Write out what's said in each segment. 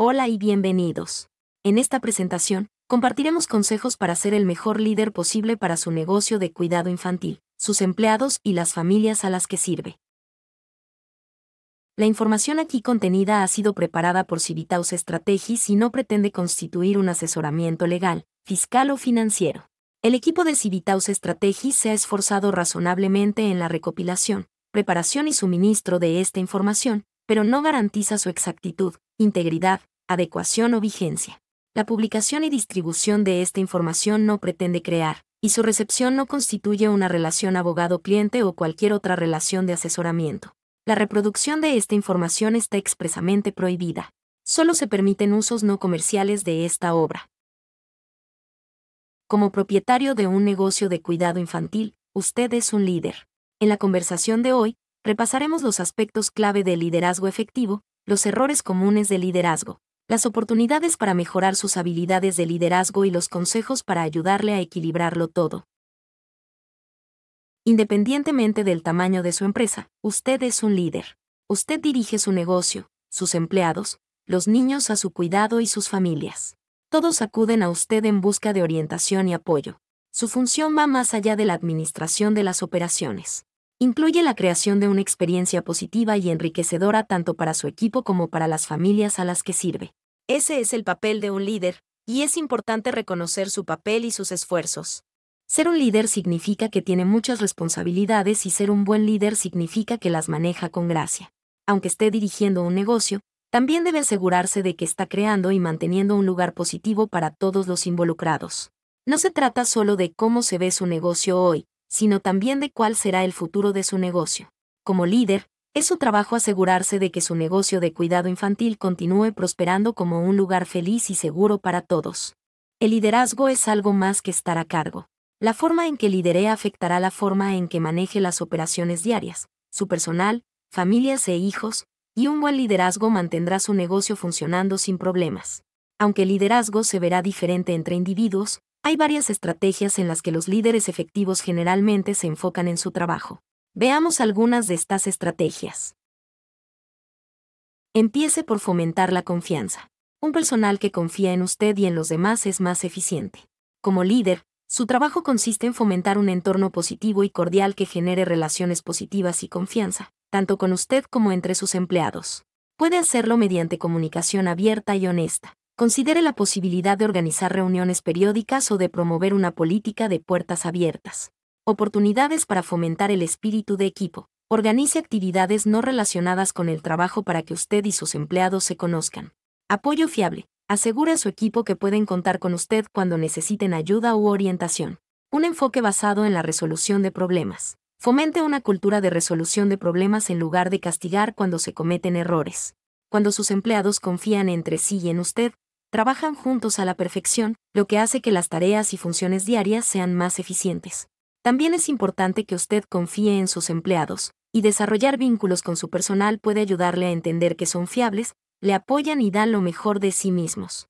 Hola y bienvenidos. En esta presentación, compartiremos consejos para ser el mejor líder posible para su negocio de cuidado infantil, sus empleados y las familias a las que sirve. La información aquí contenida ha sido preparada por Civitaus Strategies y no pretende constituir un asesoramiento legal, fiscal o financiero. El equipo de Civitaus Strategies se ha esforzado razonablemente en la recopilación, preparación y suministro de esta información, pero no garantiza su exactitud, integridad, adecuación o vigencia. La publicación y distribución de esta información no pretende crear, y su recepción no constituye una relación abogado-cliente o cualquier otra relación de asesoramiento. La reproducción de esta información está expresamente prohibida. Solo se permiten usos no comerciales de esta obra. Como propietario de un negocio de cuidado infantil, usted es un líder. En la conversación de hoy, repasaremos los aspectos clave del liderazgo efectivo, los errores comunes del liderazgo, las oportunidades para mejorar sus habilidades de liderazgo y los consejos para ayudarle a equilibrarlo todo. Independientemente del tamaño de su empresa, usted es un líder. Usted dirige su negocio, sus empleados, los niños a su cuidado y sus familias. Todos acuden a usted en busca de orientación y apoyo. Su función va más allá de la administración de las operaciones. Incluye la creación de una experiencia positiva y enriquecedora tanto para su equipo como para las familias a las que sirve. Ese es el papel de un líder, y es importante reconocer su papel y sus esfuerzos. Ser un líder significa que tiene muchas responsabilidades y ser un buen líder significa que las maneja con gracia. Aunque esté dirigiendo un negocio, también debe asegurarse de que está creando y manteniendo un lugar positivo para todos los involucrados. No se trata solo de cómo se ve su negocio hoy, sino también de cuál será el futuro de su negocio. Como líder, es su trabajo asegurarse de que su negocio de cuidado infantil continúe prosperando como un lugar feliz y seguro para todos. El liderazgo es algo más que estar a cargo. La forma en que lidere afectará la forma en que maneje las operaciones diarias, su personal, familias e hijos, y un buen liderazgo mantendrá su negocio funcionando sin problemas. Aunque el liderazgo se verá diferente entre individuos, hay varias estrategias en las que los líderes efectivos generalmente se enfocan en su trabajo. Veamos algunas de estas estrategias. Empiece por fomentar la confianza. Un personal que confía en usted y en los demás es más eficiente. Como líder, su trabajo consiste en fomentar un entorno positivo y cordial que genere relaciones positivas y confianza, tanto con usted como entre sus empleados. Puede hacerlo mediante comunicación abierta y honesta, Considere la posibilidad de organizar reuniones periódicas o de promover una política de puertas abiertas. Oportunidades para fomentar el espíritu de equipo. Organice actividades no relacionadas con el trabajo para que usted y sus empleados se conozcan. Apoyo fiable. Asegure a su equipo que pueden contar con usted cuando necesiten ayuda u orientación. Un enfoque basado en la resolución de problemas. Fomente una cultura de resolución de problemas en lugar de castigar cuando se cometen errores. Cuando sus empleados confían entre sí y en usted, trabajan juntos a la perfección, lo que hace que las tareas y funciones diarias sean más eficientes. También es importante que usted confíe en sus empleados, y desarrollar vínculos con su personal puede ayudarle a entender que son fiables, le apoyan y dan lo mejor de sí mismos.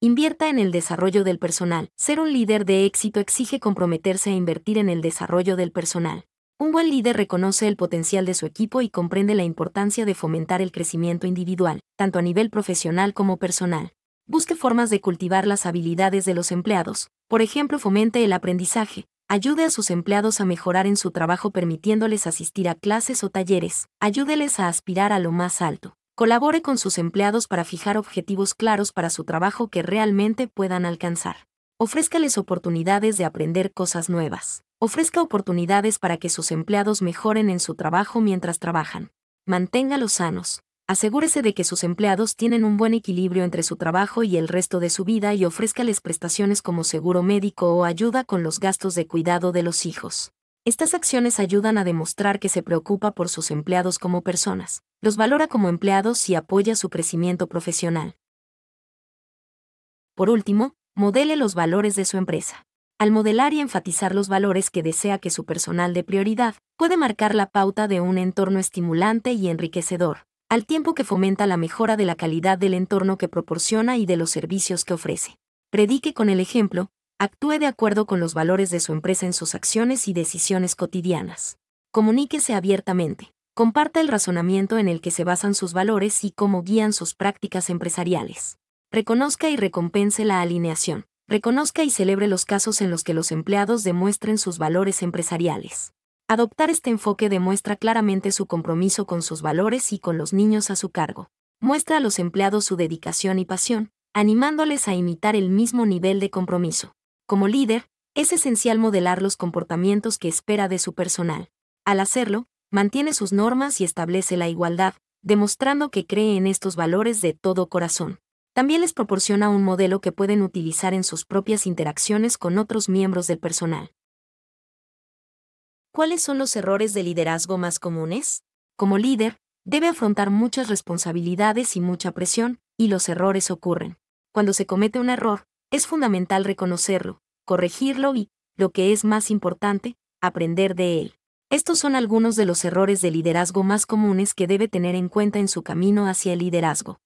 Invierta en el desarrollo del personal. Ser un líder de éxito exige comprometerse a invertir en el desarrollo del personal. Un buen líder reconoce el potencial de su equipo y comprende la importancia de fomentar el crecimiento individual, tanto a nivel profesional como personal. Busque formas de cultivar las habilidades de los empleados, por ejemplo, fomente el aprendizaje, ayude a sus empleados a mejorar en su trabajo permitiéndoles asistir a clases o talleres, ayúdeles a aspirar a lo más alto. Colabore con sus empleados para fijar objetivos claros para su trabajo que realmente puedan alcanzar. Ofrézcales oportunidades de aprender cosas nuevas ofrezca oportunidades para que sus empleados mejoren en su trabajo mientras trabajan. Manténgalos sanos. Asegúrese de que sus empleados tienen un buen equilibrio entre su trabajo y el resto de su vida y ofrézcales prestaciones como seguro médico o ayuda con los gastos de cuidado de los hijos. Estas acciones ayudan a demostrar que se preocupa por sus empleados como personas, los valora como empleados y apoya su crecimiento profesional. Por último, modele los valores de su empresa al modelar y enfatizar los valores que desea que su personal dé prioridad, puede marcar la pauta de un entorno estimulante y enriquecedor, al tiempo que fomenta la mejora de la calidad del entorno que proporciona y de los servicios que ofrece. Predique con el ejemplo, actúe de acuerdo con los valores de su empresa en sus acciones y decisiones cotidianas. Comuníquese abiertamente. Comparta el razonamiento en el que se basan sus valores y cómo guían sus prácticas empresariales. Reconozca y recompense la alineación. Reconozca y celebre los casos en los que los empleados demuestren sus valores empresariales. Adoptar este enfoque demuestra claramente su compromiso con sus valores y con los niños a su cargo. Muestra a los empleados su dedicación y pasión, animándoles a imitar el mismo nivel de compromiso. Como líder, es esencial modelar los comportamientos que espera de su personal. Al hacerlo, mantiene sus normas y establece la igualdad, demostrando que cree en estos valores de todo corazón. También les proporciona un modelo que pueden utilizar en sus propias interacciones con otros miembros del personal. ¿Cuáles son los errores de liderazgo más comunes? Como líder, debe afrontar muchas responsabilidades y mucha presión, y los errores ocurren. Cuando se comete un error, es fundamental reconocerlo, corregirlo y, lo que es más importante, aprender de él. Estos son algunos de los errores de liderazgo más comunes que debe tener en cuenta en su camino hacia el liderazgo.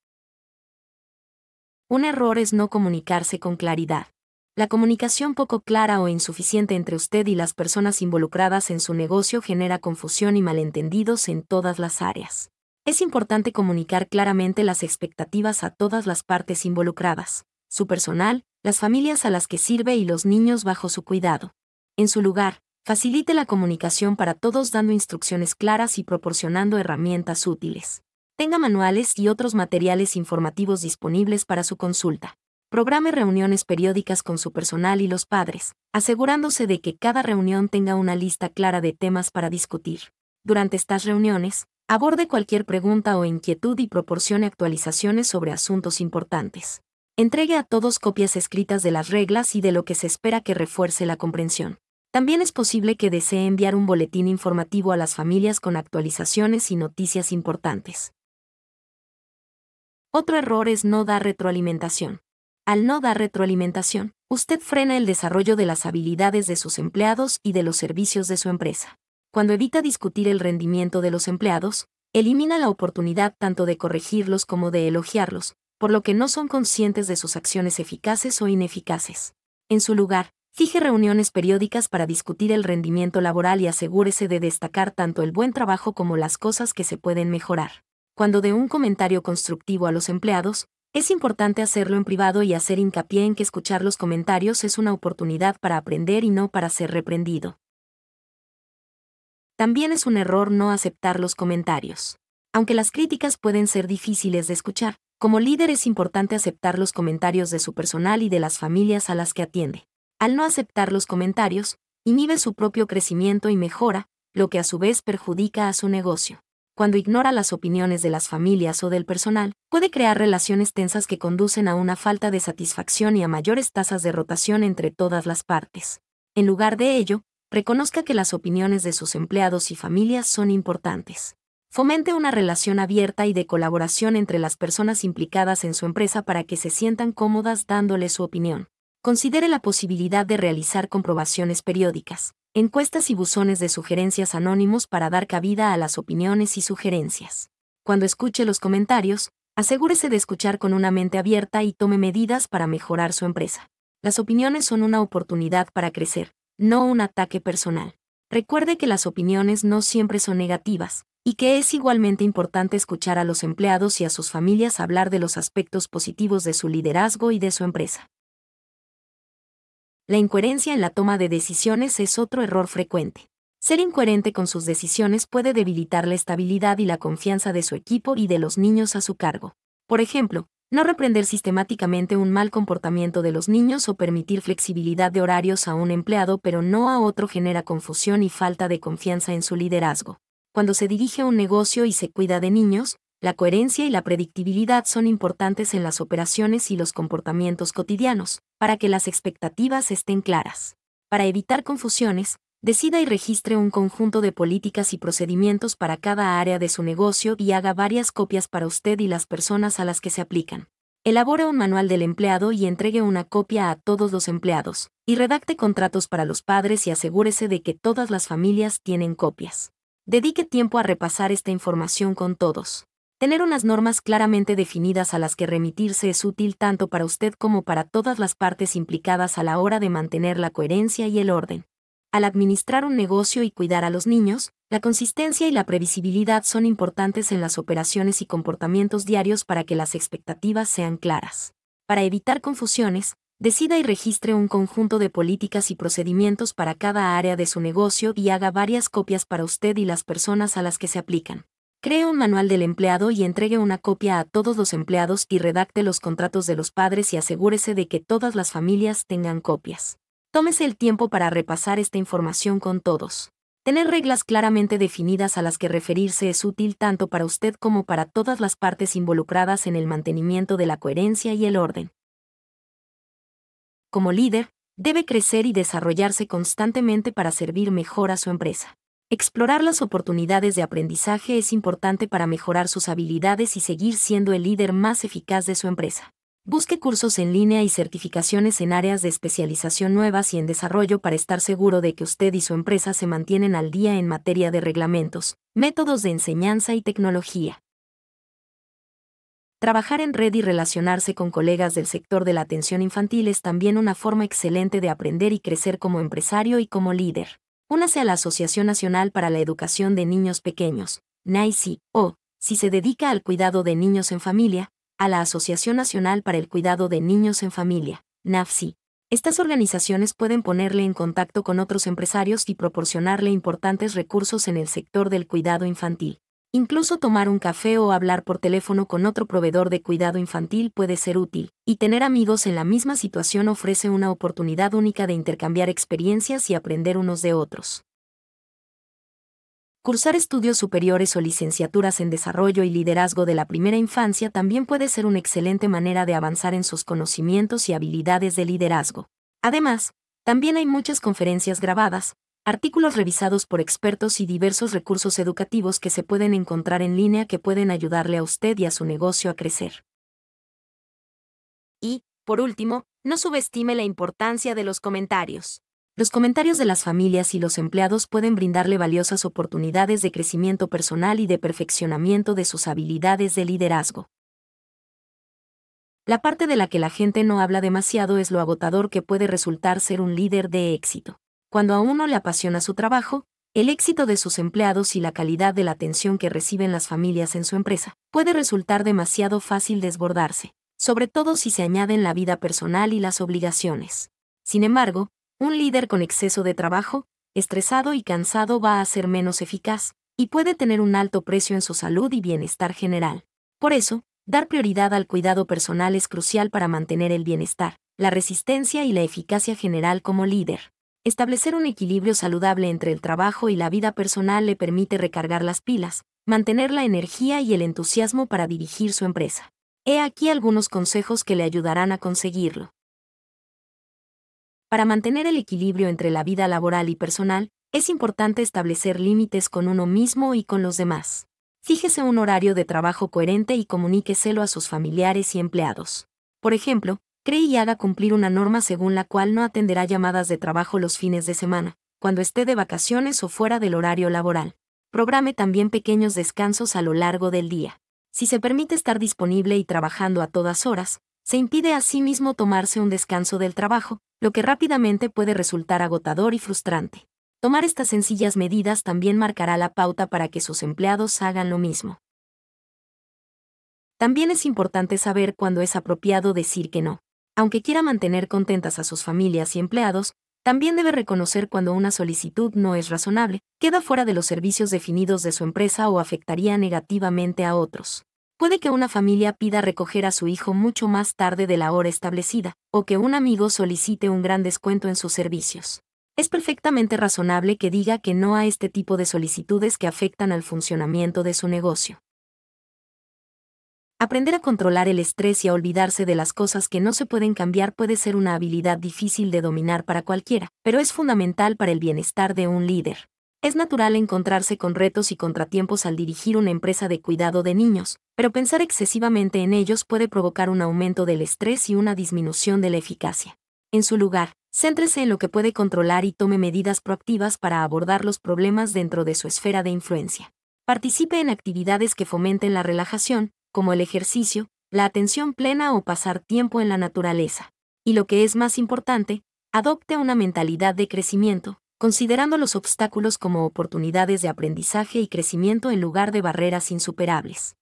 Un error es no comunicarse con claridad. La comunicación poco clara o insuficiente entre usted y las personas involucradas en su negocio genera confusión y malentendidos en todas las áreas. Es importante comunicar claramente las expectativas a todas las partes involucradas, su personal, las familias a las que sirve y los niños bajo su cuidado. En su lugar, facilite la comunicación para todos dando instrucciones claras y proporcionando herramientas útiles. Tenga manuales y otros materiales informativos disponibles para su consulta. Programe reuniones periódicas con su personal y los padres, asegurándose de que cada reunión tenga una lista clara de temas para discutir. Durante estas reuniones, aborde cualquier pregunta o inquietud y proporcione actualizaciones sobre asuntos importantes. Entregue a todos copias escritas de las reglas y de lo que se espera que refuerce la comprensión. También es posible que desee enviar un boletín informativo a las familias con actualizaciones y noticias importantes. Otro error es no dar retroalimentación. Al no dar retroalimentación, usted frena el desarrollo de las habilidades de sus empleados y de los servicios de su empresa. Cuando evita discutir el rendimiento de los empleados, elimina la oportunidad tanto de corregirlos como de elogiarlos, por lo que no son conscientes de sus acciones eficaces o ineficaces. En su lugar, fije reuniones periódicas para discutir el rendimiento laboral y asegúrese de destacar tanto el buen trabajo como las cosas que se pueden mejorar. Cuando dé un comentario constructivo a los empleados, es importante hacerlo en privado y hacer hincapié en que escuchar los comentarios es una oportunidad para aprender y no para ser reprendido. También es un error no aceptar los comentarios. Aunque las críticas pueden ser difíciles de escuchar, como líder es importante aceptar los comentarios de su personal y de las familias a las que atiende. Al no aceptar los comentarios, inhibe su propio crecimiento y mejora, lo que a su vez perjudica a su negocio. Cuando ignora las opiniones de las familias o del personal, puede crear relaciones tensas que conducen a una falta de satisfacción y a mayores tasas de rotación entre todas las partes. En lugar de ello, reconozca que las opiniones de sus empleados y familias son importantes. Fomente una relación abierta y de colaboración entre las personas implicadas en su empresa para que se sientan cómodas dándole su opinión. Considere la posibilidad de realizar comprobaciones periódicas, encuestas y buzones de sugerencias anónimos para dar cabida a las opiniones y sugerencias. Cuando escuche los comentarios, asegúrese de escuchar con una mente abierta y tome medidas para mejorar su empresa. Las opiniones son una oportunidad para crecer, no un ataque personal. Recuerde que las opiniones no siempre son negativas, y que es igualmente importante escuchar a los empleados y a sus familias hablar de los aspectos positivos de su liderazgo y de su empresa. La incoherencia en la toma de decisiones es otro error frecuente. Ser incoherente con sus decisiones puede debilitar la estabilidad y la confianza de su equipo y de los niños a su cargo. Por ejemplo, no reprender sistemáticamente un mal comportamiento de los niños o permitir flexibilidad de horarios a un empleado pero no a otro genera confusión y falta de confianza en su liderazgo. Cuando se dirige un negocio y se cuida de niños, la coherencia y la predictibilidad son importantes en las operaciones y los comportamientos cotidianos, para que las expectativas estén claras. Para evitar confusiones, decida y registre un conjunto de políticas y procedimientos para cada área de su negocio y haga varias copias para usted y las personas a las que se aplican. Elabore un manual del empleado y entregue una copia a todos los empleados, y redacte contratos para los padres y asegúrese de que todas las familias tienen copias. Dedique tiempo a repasar esta información con todos. Tener unas normas claramente definidas a las que remitirse es útil tanto para usted como para todas las partes implicadas a la hora de mantener la coherencia y el orden. Al administrar un negocio y cuidar a los niños, La consistencia y la previsibilidad son importantes en las operaciones y comportamientos diarios para que las expectativas sean claras. Para evitar confusiones, decida y registre un conjunto de políticas y procedimientos para cada área de su negocio y haga varias copias para usted y las personas a las que se aplican. Cree un manual del empleado y entregue una copia a todos los empleados y redacte los contratos de los padres y asegúrese de que todas las familias tengan copias. Tómese el tiempo para repasar esta información con todos. Tener reglas claramente definidas a las que referirse es útil tanto para usted como para todas las partes involucradas en el mantenimiento de la coherencia y el orden. Como líder, debe crecer y desarrollarse constantemente para servir mejor a su empresa. Explorar las oportunidades de aprendizaje es importante para mejorar sus habilidades y seguir siendo el líder más eficaz de su empresa. Busque cursos en línea y certificaciones en áreas de especialización nuevas y en desarrollo para estar seguro de que usted y su empresa se mantienen al día en materia de reglamentos, métodos de enseñanza y tecnología. Trabajar en red y relacionarse con colegas del sector de la atención infantil es también una forma excelente de aprender y crecer como empresario y como líder. Únase a la Asociación Nacional para la Educación de Niños Pequeños, NAICI, o, si se dedica al cuidado de niños en familia, a la Asociación Nacional para el Cuidado de Niños en Familia, NAFSI. Estas organizaciones pueden ponerle en contacto con otros empresarios y proporcionarle importantes recursos en el sector del cuidado infantil. Incluso tomar un café o hablar por teléfono con otro proveedor de cuidado infantil puede ser útil, y tener amigos en la misma situación ofrece una oportunidad única de intercambiar experiencias y aprender unos de otros. Cursar estudios superiores o licenciaturas en desarrollo y liderazgo de la primera infancia también puede ser una excelente manera de avanzar en sus conocimientos y habilidades de liderazgo. Además, también hay muchas conferencias grabadas, artículos revisados por expertos y diversos recursos educativos que se pueden encontrar en línea que pueden ayudarle a usted y a su negocio a crecer. Y, por último, no subestime la importancia de los comentarios. Los comentarios de las familias y los empleados pueden brindarle valiosas oportunidades de crecimiento personal y de perfeccionamiento de sus habilidades de liderazgo. La parte de la que la gente no habla demasiado es lo agotador que puede resultar ser un líder de éxito. Cuando a uno le apasiona su trabajo, el éxito de sus empleados y la calidad de la atención que reciben las familias en su empresa puede resultar demasiado fácil desbordarse, sobre todo si se añaden la vida personal y las obligaciones. Sin embargo, un líder con exceso de trabajo, estresado y cansado va a ser menos eficaz, y puede tener un alto precio en su salud y bienestar general. Por eso, dar prioridad al cuidado personal es crucial para mantener el bienestar, la resistencia y la eficacia general como líder. Establecer un equilibrio saludable entre el trabajo y la vida personal le permite recargar las pilas, mantener la energía y el entusiasmo para dirigir su empresa. He aquí algunos consejos que le ayudarán a conseguirlo. Para mantener el equilibrio entre la vida laboral y personal, es importante establecer límites con uno mismo y con los demás. Fíjese un horario de trabajo coherente y comuníqueselo a sus familiares y empleados. Por ejemplo, cree y haga cumplir una norma según la cual no atenderá llamadas de trabajo los fines de semana, cuando esté de vacaciones o fuera del horario laboral. Programe también pequeños descansos a lo largo del día. Si se permite estar disponible y trabajando a todas horas, se impide a sí mismo tomarse un descanso del trabajo, lo que rápidamente puede resultar agotador y frustrante. Tomar estas sencillas medidas también marcará la pauta para que sus empleados hagan lo mismo. También es importante saber cuándo es apropiado decir que no. Aunque quiera mantener contentas a sus familias y empleados, también debe reconocer cuando una solicitud no es razonable, queda fuera de los servicios definidos de su empresa o afectaría negativamente a otros. Puede que una familia pida recoger a su hijo mucho más tarde de la hora establecida, o que un amigo solicite un gran descuento en sus servicios. Es perfectamente razonable que diga que no a este tipo de solicitudes que afectan al funcionamiento de su negocio. Aprender a controlar el estrés y a olvidarse de las cosas que no se pueden cambiar puede ser una habilidad difícil de dominar para cualquiera, pero es fundamental para el bienestar de un líder. Es natural encontrarse con retos y contratiempos al dirigir una empresa de cuidado de niños, pero pensar excesivamente en ellos puede provocar un aumento del estrés y una disminución de la eficacia. En su lugar, céntrese en lo que puede controlar y tome medidas proactivas para abordar los problemas dentro de su esfera de influencia. Participe en actividades que fomenten la relajación, como el ejercicio, la atención plena o pasar tiempo en la naturaleza. Y lo que es más importante, adopte una mentalidad de crecimiento, considerando los obstáculos como oportunidades de aprendizaje y crecimiento en lugar de barreras insuperables.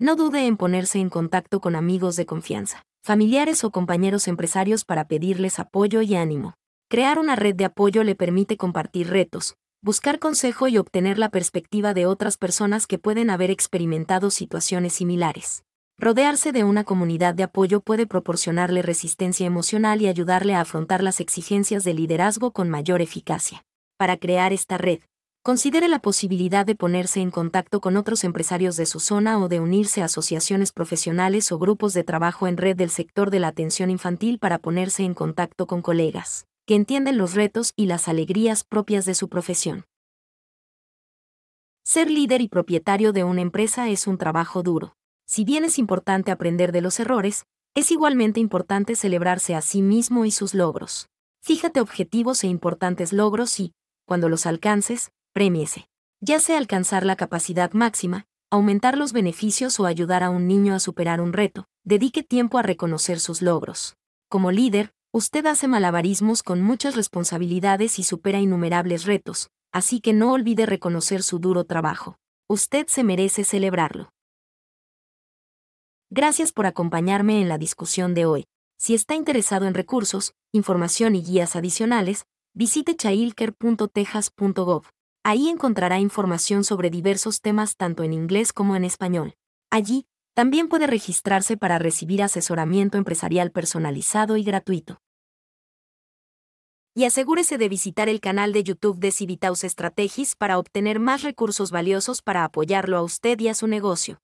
No dude en ponerse en contacto con amigos de confianza, familiares o compañeros empresarios para pedirles apoyo y ánimo. Crear una red de apoyo le permite compartir retos, buscar consejo y obtener la perspectiva de otras personas que pueden haber experimentado situaciones similares. Rodearse de una comunidad de apoyo puede proporcionarle resistencia emocional y ayudarle a afrontar las exigencias de liderazgo con mayor eficacia. Para crear esta red, considere la posibilidad de ponerse en contacto con otros empresarios de su zona o de unirse a asociaciones profesionales o grupos de trabajo en red del sector de la atención infantil para ponerse en contacto con colegas que entienden los retos y las alegrías propias de su profesión. Ser líder y propietario de una empresa es un trabajo duro. Si bien es importante aprender de los errores, es igualmente importante celebrarse a sí mismo y sus logros. Fíjate objetivos e importantes logros y, cuando los alcances, premiese. Ya sea alcanzar la capacidad máxima, aumentar los beneficios o ayudar a un niño a superar un reto, dedique tiempo a reconocer sus logros. Como líder, Usted hace malabarismos con muchas responsabilidades y supera innumerables retos, así que no olvide reconocer su duro trabajo. Usted se merece celebrarlo. Gracias por acompañarme en la discusión de hoy. Si está interesado en recursos, información y guías adicionales, visite chailker.texas.gov. Ahí encontrará información sobre diversos temas tanto en inglés como en español. Allí, también puede registrarse para recibir asesoramiento empresarial personalizado y gratuito. Y asegúrese de visitar el canal de YouTube de Civitaus Strategies para obtener más recursos valiosos para apoyarlo a usted y a su negocio.